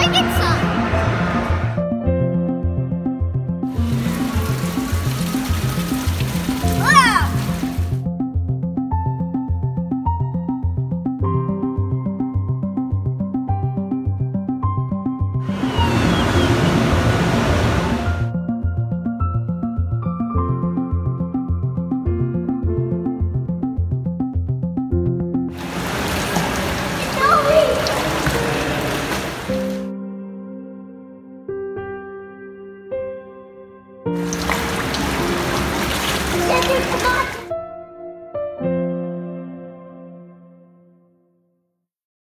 I get some. Thank you.